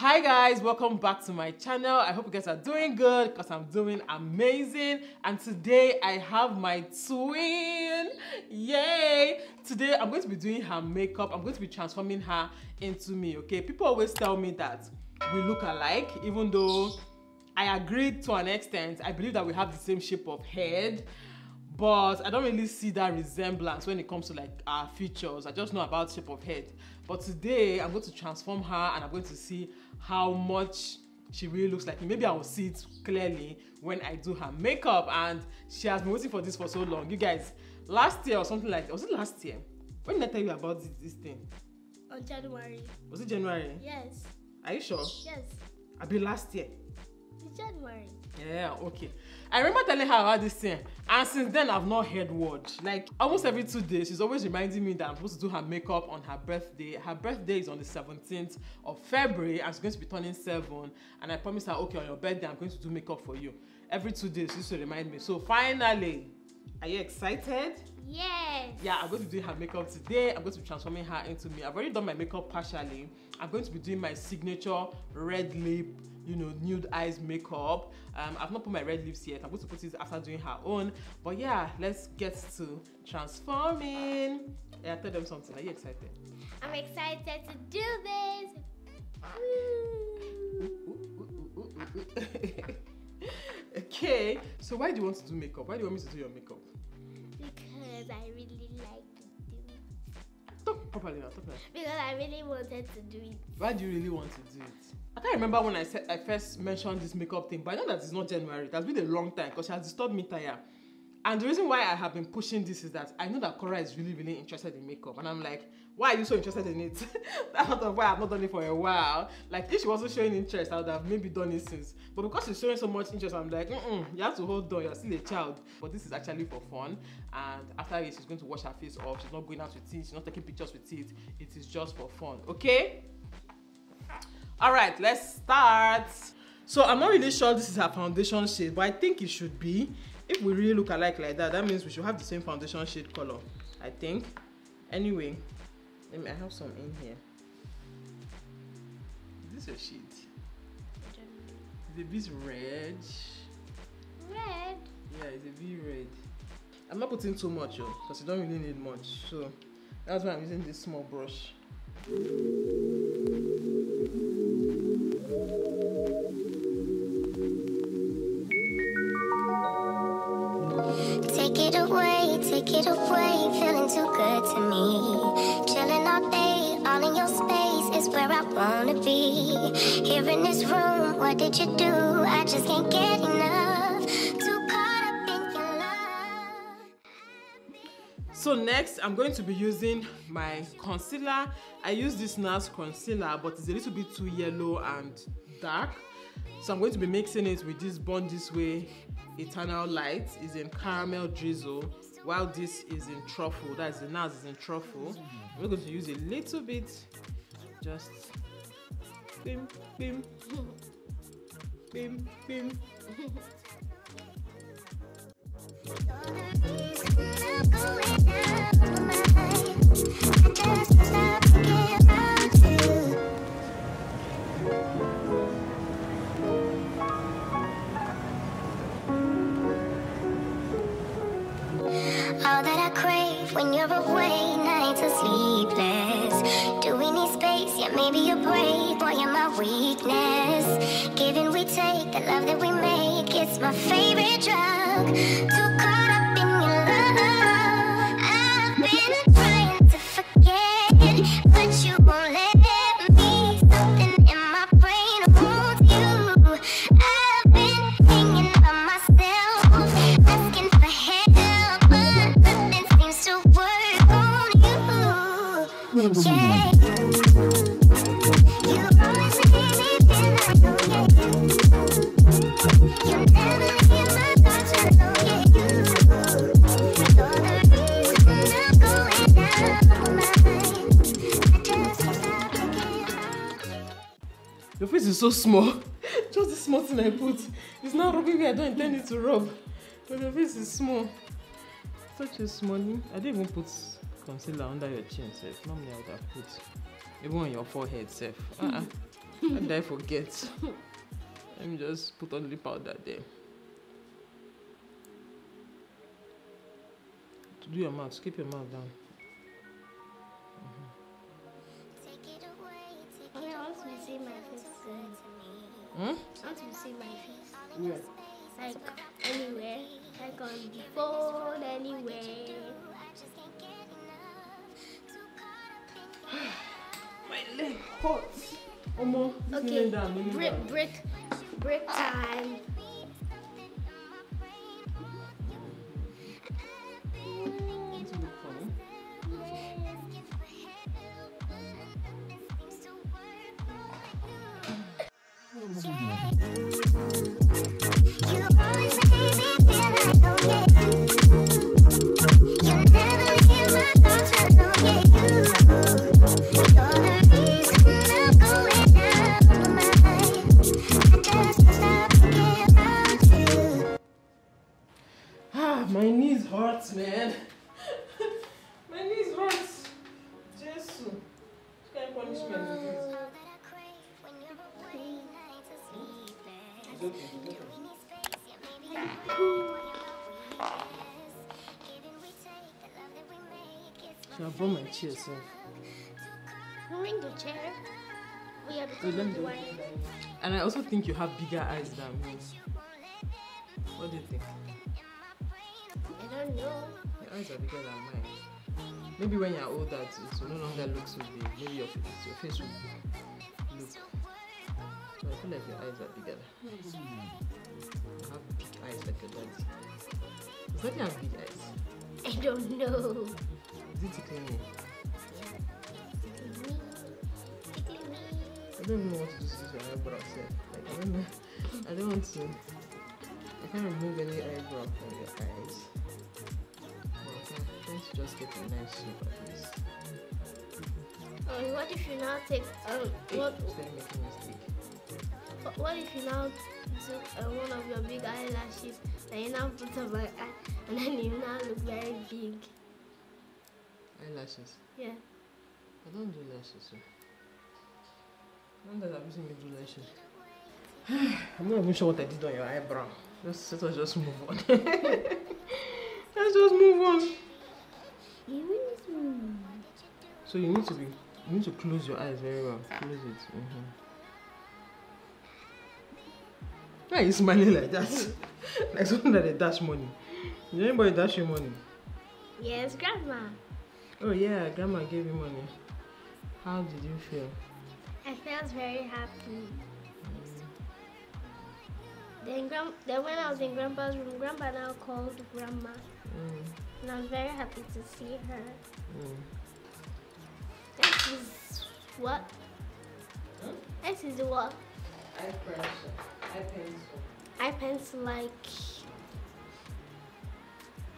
Hi guys, welcome back to my channel. I hope you guys are doing good because I'm doing amazing. And today I have my twin. Yay! Today I'm going to be doing her makeup. I'm going to be transforming her into me, okay? People always tell me that we look alike, even though I agree to an extent. I believe that we have the same shape of head but I don't really see that resemblance when it comes to like our features. I just know about shape of head. But today I'm going to transform her and I'm going to see how much she really looks like me. Maybe I will see it clearly when I do her makeup. And she has been waiting for this for so long. You guys, last year or something like that. Was it last year? When did I tell you about this, this thing? On January. Was it January? Yes. Are you sure? Yes. I be last year. It's January. Yeah, okay. I remember telling her about this thing, and since then I've not heard word. Like almost every two days, she's always reminding me that I'm supposed to do her makeup on her birthday. Her birthday is on the 17th of February, and she's going to be turning seven. And I promised her, okay, on your birthday, I'm going to do makeup for you. Every two days, she used to remind me. So finally, are you excited? Yes. Yeah, I'm going to do her makeup today. I'm going to be transforming her into me. I've already done my makeup partially. I'm going to be doing my signature red lip, you know, nude eyes makeup. Um, I've not put my red lips yet. I'm going to put it after doing her own. But yeah, let's get to transforming. Yeah, tell them something. Are you excited? I'm excited to do this. okay, so why do you want to do makeup? Why do you want me to do your makeup? Because I really like to do properly now, talk now. Because I really wanted to do it. Why do you really want to do it? I can't remember when I said I first mentioned this makeup thing, but I know that it's not January. It has been a long time because she has disturbed me tire. And the reason why I have been pushing this is that I know that Cora is really, really interested in makeup. And I'm like, why are you so interested in it? That's why I've not done it for a while. Like, if she wasn't showing interest, I would have maybe done it since. But because she's showing so much interest, I'm like, mm you have to hold on, you're still a child. But this is actually for fun. And after it, she's going to wash her face off. She's not going out with it. She's not taking pictures with it. It is just for fun. Okay? All right, let's start. So I'm not really sure this is her foundation shade, but I think it should be. If we really look alike like that, that means we should have the same foundation shade color. I think. Anyway, let me. I have some in here. Is this your shade? Is a this red? Red. Yeah, it's a bit red. I'm not putting too much, oh, because you don't really need much. So that's why I'm using this small brush. It away, take it away, feeling too good to me. Chilling all day, all in your space is where I wanna be. Here in this room, what did you do? I just can't get enough. Too caught up in your love. So next, I'm going to be using my concealer. I use this NARS concealer, but it's a little bit too yellow and dark. So I'm going to be mixing it with this Born This Way Ethereal Light. is in caramel drizzle, while this is in truffle. That is the NARS is in truffle. We're going to use a little bit, just bim, bim, bim, bim. All so small. Just the small thing I put. It's not rubbing me. I don't intend it to rub. But your face is small. Such a small. I didn't even put concealer under your chin, sef. Normally I would have put even on your forehead, sef. Uh-uh. and I forget. Let me just put on the powder there. To do your mouth, keep your mouth down. See my face. Where? Like anywhere. Like on the phone, anywhere. I can't get enough. Too caught up in My leg. Omo, this Okay, kneeling down, kneeling break, break, break time. Ah, my knees hurt, man. So I brought my chair, so. Bring the chair. We have Wait, to let me do do it. And I also think you have bigger eyes than me. What do you think? I don't know. Your eyes are bigger than mine. Maybe when you're older, it it will no longer look so big. Maybe your face, your face will look. So I feel like your eyes are bigger. You have big eyes like your daddy. Does daddy have big eyes? I don't know. Is it tickling I don't even know what to do to your eyebrows. Sef. Like I don't know. I don't want to. I can't remove any eyebrow from your eyes. But try just get a nice shape at least. Um, what if you now take um what Instead of making mistake. what if you now took uh, one of your big eyelashes and you now put on my eye and then you now look very big. Eyelashes. Yeah. I don't do lashes. So. When does abusing me do lashes? I'm not even sure what I did on your eyebrow. Just let us just move on. Let's just move on. So you need to be you need to close your eyes very well. Close it. Mm-hmm. Why are you smiling like that? like something that they dash money. Did anybody dash you money? Yes, grandma. Oh yeah, grandma gave you money. How did you feel? I felt very happy. Then, grand- then when I was in grandpa's room, grandpa now called grandma. Mm, And I was very happy to see her. mm. This is what? This is what? Eye pressure. Eye pencil. Eye pencil like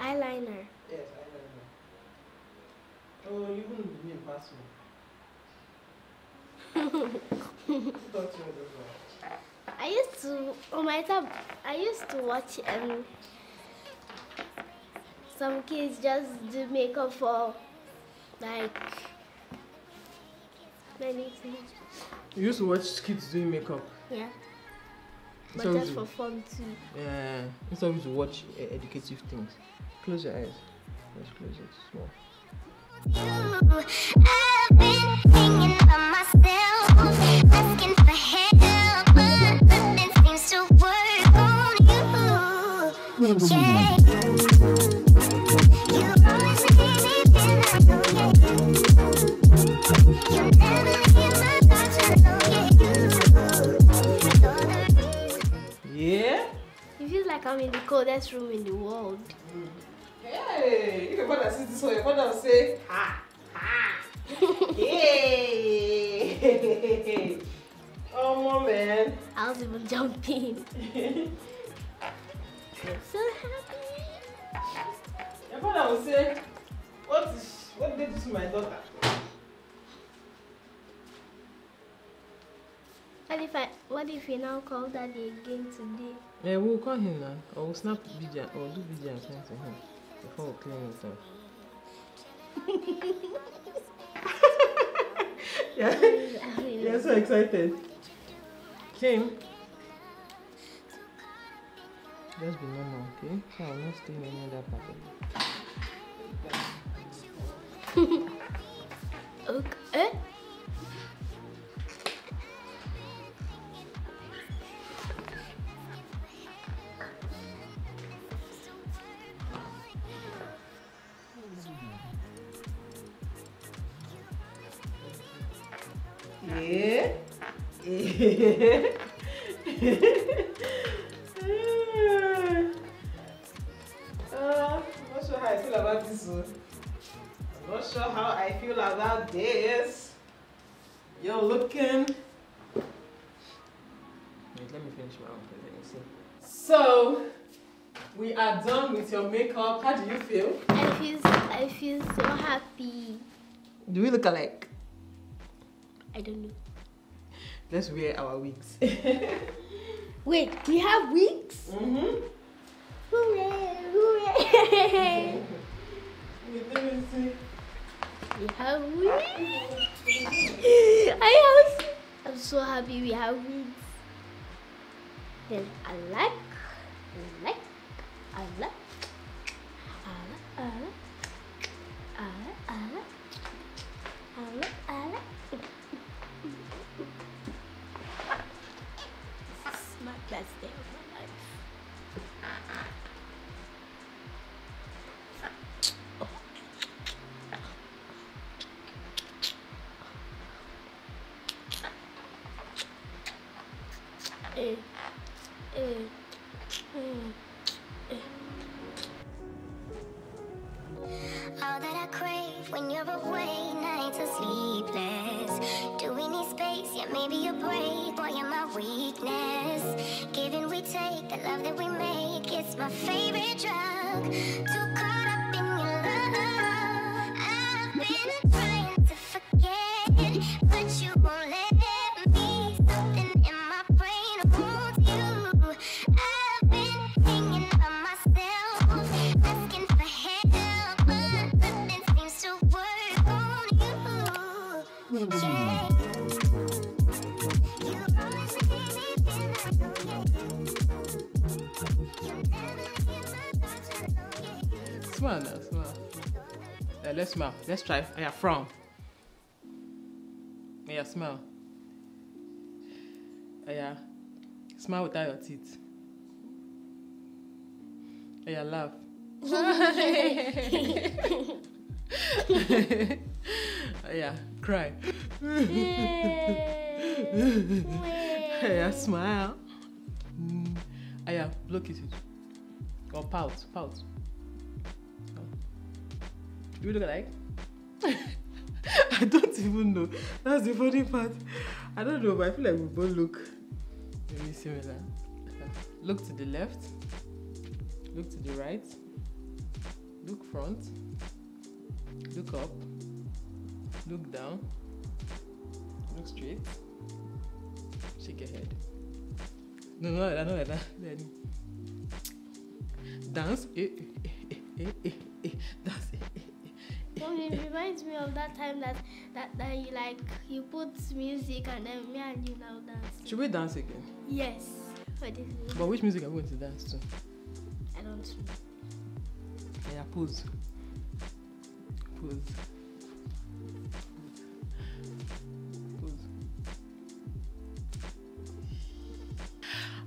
eyeliner. Yes, eyeliner. Oh, you wouldn't be me pass me. Thought you would as well. I used to on my tab. I used to watch um some kids just do makeup for like many things. You used to watch kids doing makeup. Yeah, but So just for fun too. Yeah, instead of to watch uh, educative things. Close your eyes. Just close it small. Yeah. It feels like I'm in the coldest room in the world. Hey, if your father sees this one, your father will say, ha, ha. Yay! oh, my man. I was even jumping. so happy. Your father will say, what is, what did you do to my daughter? What if I what if you now call daddy again today? Yeah, we'll call him now. Or we'll snap video, or do video and send to him Before cleaning things. yeah. You're so excited. Kim. Just be normal, okay? So I'm not stealing any other package. Uh, I'm not sure how I feel about this one. I'm not sure how I feel about this. You're looking. Wait, let me finish my own. Let. So, we are done with your makeup. How do you feel? I feel I feel so happy. Do we look alike? I don't know. Let's wear our wigs. Wait, we have wigs? mm-hmm. Hooray! Hooray! Wait, let me see. we have wigs. I am. I'm so happy we have wigs. Then I like, I like, I like, best day of my life. Maybe you're brave, boy, you're my weakness. Giving we take, the love that we make, it's my favorite drug. Too caught up in your love. I've been trying to forget, but you won't let me. Smile now, smile. Uh, let's smile. Let's try. Oh, yeah, frown. Yeah, smile. Oh, yeah. Smile without your teeth. Oh, yeah, laugh. yeah, cry. Yeah, smile. Mm. Yeah, look at it. Or pout, pout. Do look alike? I don't even know. That's the funny part. I don't know, but I feel like we both look very similar. Look to the left. Look to the right. Look front. Look up. Look down. Look straight. Shake your head. No, no, no, no, no. Then dance. Eh, eh, eh, eh, eh, eh, dance. It reminds me of that time that, that that you like you put music and then me and you now dance. Should we dance again? Yes. But which music are we going to dance to? I don't know. Yeah. Pose. Pose.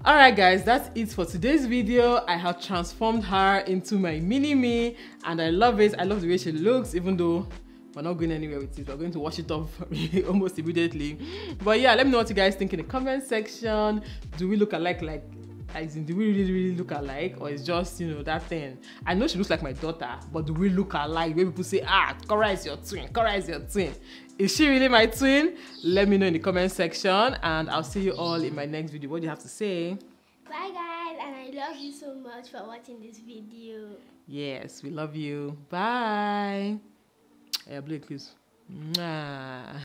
Alright guys, that's it for today's video. I have transformed her into my mini me and I love it. I love the way she looks even though we're not going anywhere with it. We're going to wash it off almost immediately. But yeah, let me know what you guys think in the comment section. Do we look alike like as in do we really really look alike or it's just you know that thing i know she looks like my daughter but do we look alike where people say ah Cora is your twin Cora is your twin is she really my twin? Let me know in the comment section and i'll see you all in my next video. What do you have to say? Bye guys, and I love you so much for watching this video. yes we love you. Bye. Yeah blake please Mwah.